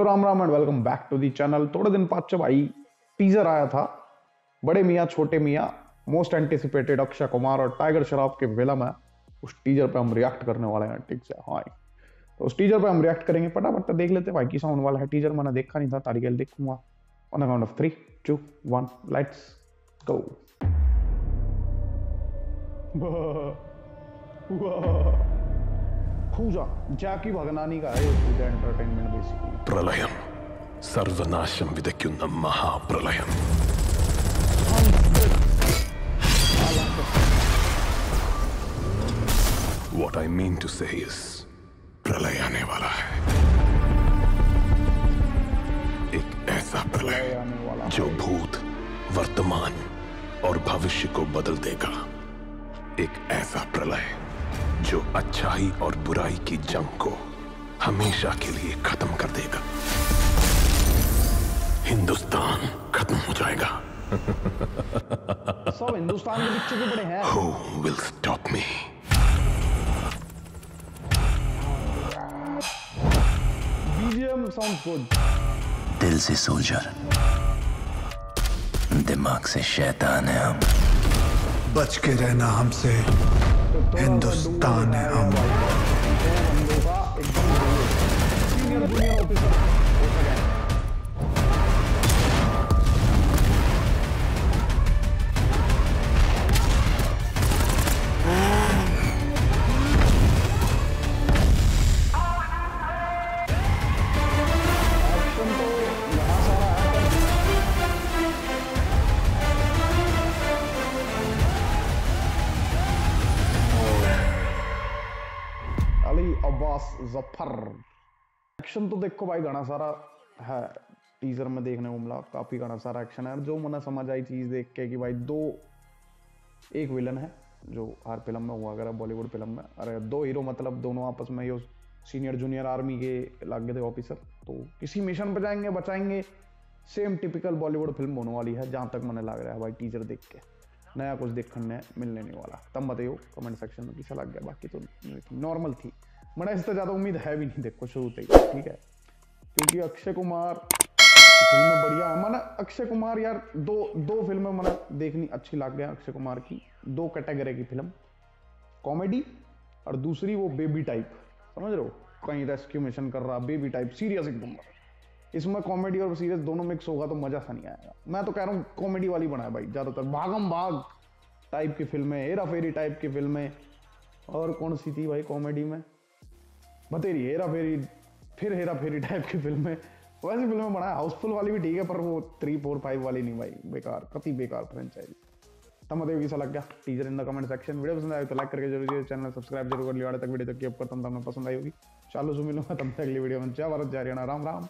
तो Ram Ram and welcome back to the channel थोड़े दिन बाद जब आई टीजर आया था, बड़े मियाँ, छोटे मियाँ मोस्ट एंटिसिपेटेड अक्षय कुमार और टाइगर श्रॉफ के फ़िल्म है, उस टीजर पे हम रिएक्ट करने वाले हैं। ठीक से हाँ। तो उस टीजर पे हम रिएक्ट करेंगे, फटाफट देख लेते भाई की साउंड वाला है। टीजर मैंने देखा नहीं था, तारीख देखूँगा। On account of three two one let's go Pooja Jackky Bhagnani का है एंटरटेनमेंट बेसिकली प्रलयम सर्वनाशम विदक्युन्न महाप्रलयम What I mean to say is, प्रलय आने वाला है एक ऐसा प्रलय जो भूत वर्तमान और भविष्य को बदल देगा। एक ऐसा प्रलय। जो अच्छाई और बुराई की जंग को हमेशा के लिए खत्म कर देगा। हिंदुस्तान खत्म हो जाएगा। सब हिंदुस्तान के के बड़े हैं? बीजीएम साउंड गुड दिल से सोल्जर दिमाग से शैतान है हम। बच के रहना हमसे। हिंदुस्तान है हम। ऑफिसर अली अब्बास ज़फ़र। एक्शन तो देखो भाई घना सारा है। टीजर में देखने को मिला, काफ़ी घना सारा एक्शन है। जो मना समझ आई चीज़ देख के कि भाई दो, एक विलन है, जो हर फ़िल्म में हुआ अगर बॉलीवुड फ़िल्म में। अरे, दो हीरो मतलब दोनों आपस में ये सीनियर जूनियर आर्मी के लागे थे ऑफिसर तो किसी मिशन पर जाएँगे, बचाएँगे। सेम टिपिकल बॉलीवुड फ़िल्म होने वाली है, जहाँ तक मैंने लग रहा है भाई टीजर देख के। नया कुछ देखने मिलने नहीं वाला। तब बताइयो कमेंट सेक्शन में कैसा लग गया, बाकी तो नॉर्मल थी। मैंने इससे ज़्यादा उम्मीद है भी नहीं, देखो शुरू से ठीक है? क्योंकि अक्षय कुमार फ़िल्में बढ़िया है। मैंने अक्षय कुमार यार, दो दो फ़िल्में मैंने देखनी अच्छी लग गया अक्षय कुमार की। दो कैटेगरी की फ़िल्म कॉमेडी और दूसरी वो बेबी टाइप समझ रहे हो? कहीं रेस्क्यू मिशन कर रहा बेबी टाइप सीरियस एकदम। इसमें कॉमेडी और सीरियस दोनों मिक्स होगा तो मज़ा सा नहीं आएगा। मैं तो कह रहा हूँ कॉमेडी वाली बनाए भाई, ज़्यादातर। भागम भाग टाइप की फ़िल्में हेरा फेरी टाइप की फ़िल्में और कौन सी थी भाई कॉमेडी में? बतेरी हेरा फेरी फिर हेरा फेरी टाइप की फ़िल्में वैसी फ़िल्में बनाए हाउसफुल वाली भी ठीक है, पर वो थ्री फोर फाइव वाली नहीं भाई, बेकार कति बेकार फ्रेंचाइजी तब बताइए कैसा लग गया? Teaser in the comment section video पसंद आए तो लाइक करके ज़रूर चैनल सब्सक्राइब ज़रूर कर लिया तक वीडियो तक की अब करता हूँ पसंद आई होगी। चालू से मिलूँगा तब तक अगली वीडियो में जय भारत, जय हरियाणा, राम राम।